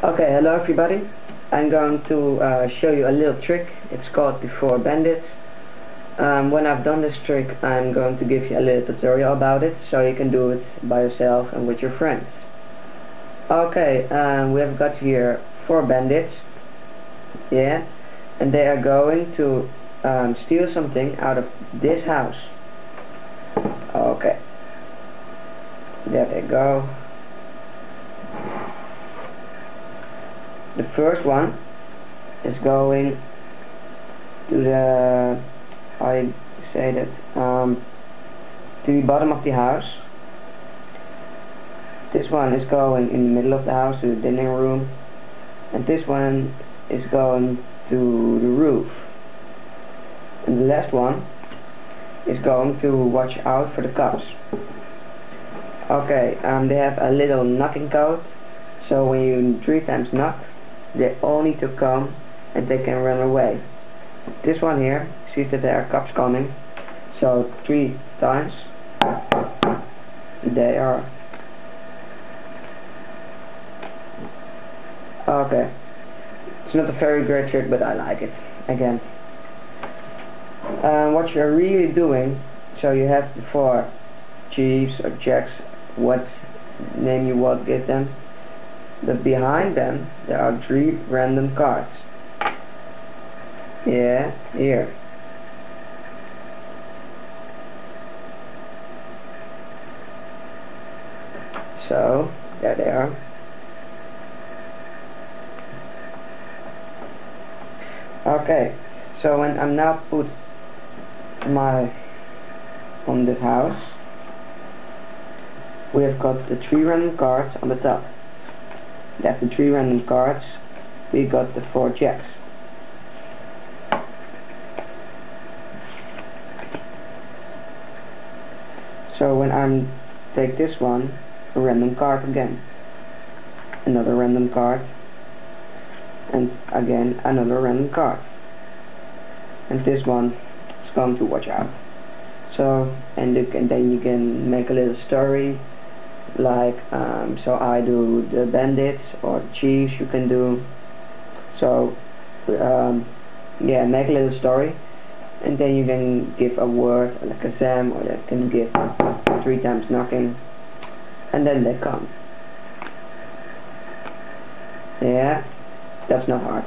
Okay, hello everybody. I'm going to uh, show you a little trick. It's called The Four Bandits. Um, when I've done this trick, I'm going to give you a little tutorial about it, so you can do it by yourself and with your friends. Okay, um, we have got here four bandits. Yeah, and they are going to um, steal something out of this house. Okay. There they go. The first one is going to the I say that um, to the bottom of the house. This one is going in the middle of the house to the dining room and this one is going to the roof. And the last one is going to watch out for the cops okay um, they have a little knocking code so when you three times knock they all need to come and they can run away. This one here sees that there are cops coming, so three times they are. Okay, it's not a very great trick, but I like it. Again, um, what you're really doing, so you have four chiefs or jacks, what name you want give them but behind them there are three random cards. Yeah, here. So, there they are. Okay, so when I'm now put my on this house, we have got the three random cards on the top. After the three random cards, we got the four jacks. So when I'm take this one, a random card again, another random card, and again another random card. And this one is going to watch out. So and, and then you can make a little story like um, so I do the bandits or chiefs you can do. So um, yeah make a little story and then you can give a word like a Sam or you can give three times knocking and then they come. Yeah that's not hard